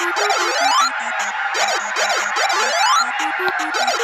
wish I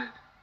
う。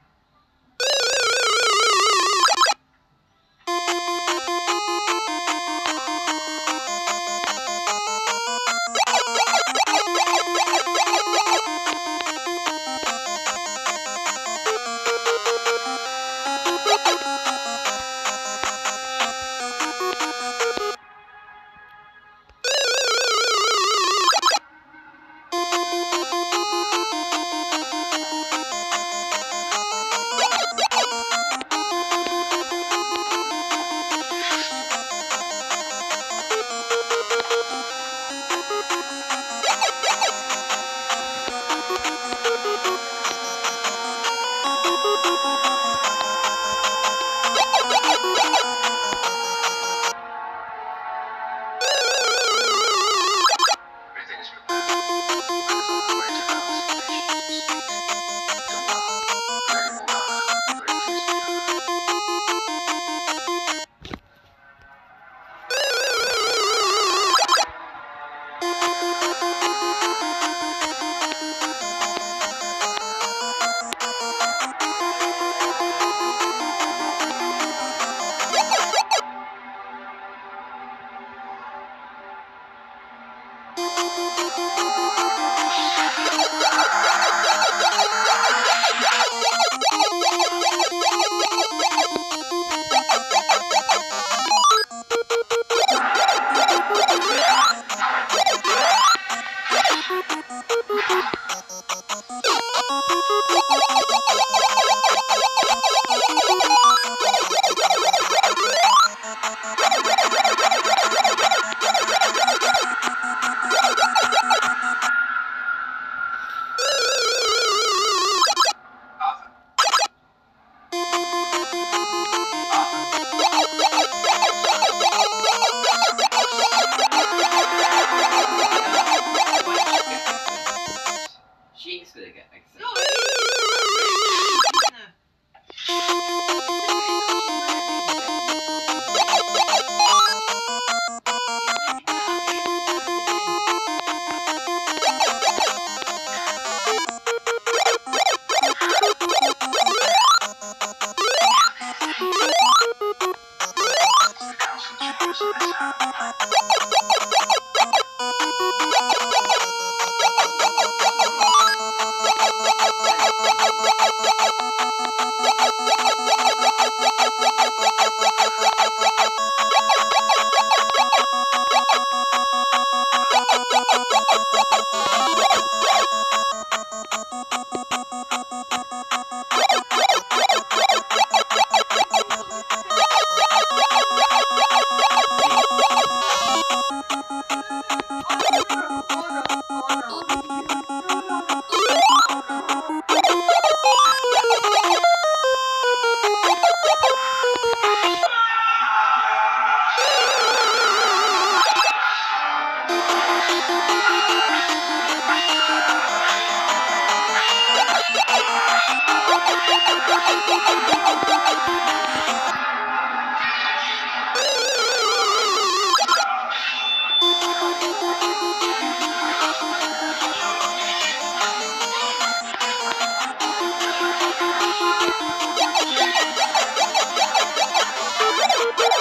jinx it again get excited. No,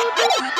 Oh,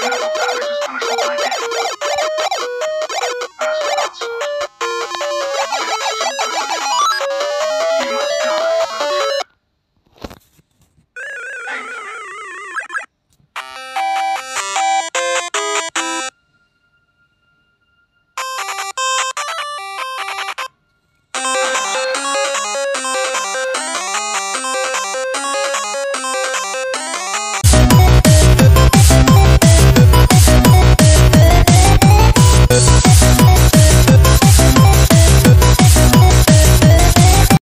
Savage